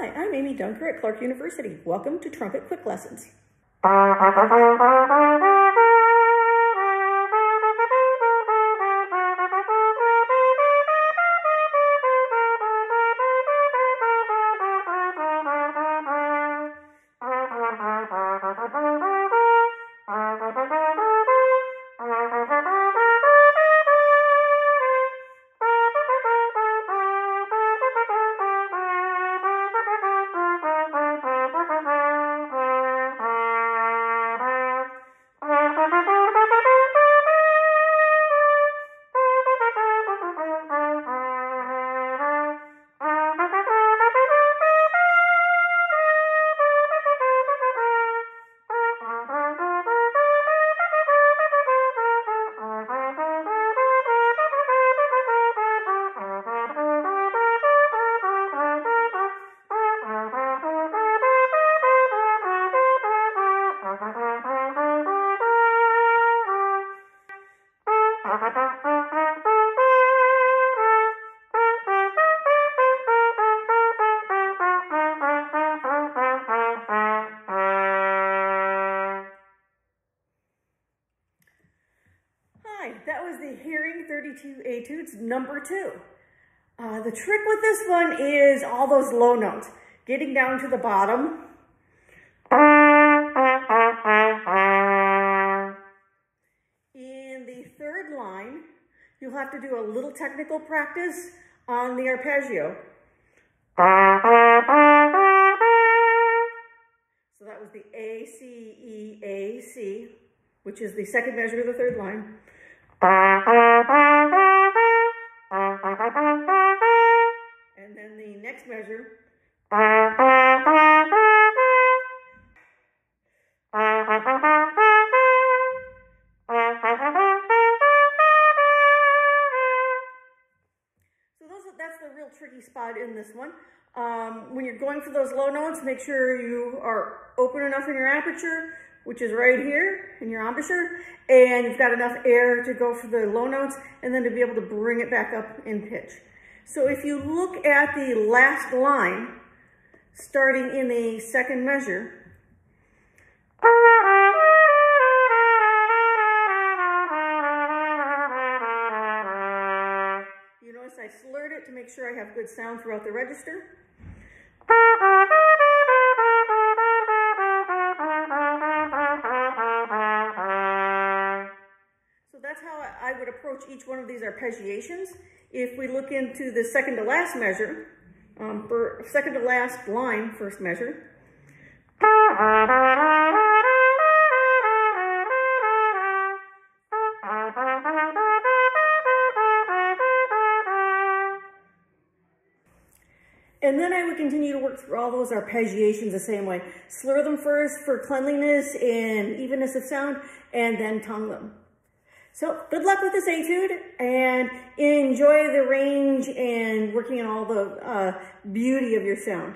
Hi, I'm Amy Dunker at Clarke University. Welcome to Trumpet Quick Lessons. Hering 32 Etudes number two. Uh, the trick with this one is all those low notes, getting down to the bottom. In the third line, you'll have to do a little technical practice on the arpeggio. So that was the A, C, E, A, C, which is the second measure of the third line. And then the next measure. So those, that's the real tricky spot in this one. Um, when you're going for those low notes, make sure you are open enough in your aperture, which is right here in your embouchure, and you've got enough air to go for the low notes, and then to be able to bring it back up in pitch. So if you look at the last line, starting in the second measure, you notice I slurred it to make sure I have good sound throughout the register. I would approach each one of these arpeggiations. If we look into the second to last measure, um, for second to last line, first measure. And then I would continue to work through all those arpeggiations the same way. Slur them first for cleanliness and evenness of sound, and then tongue them. So good luck with this etude and enjoy the range and working on all the uh, beauty of your sound.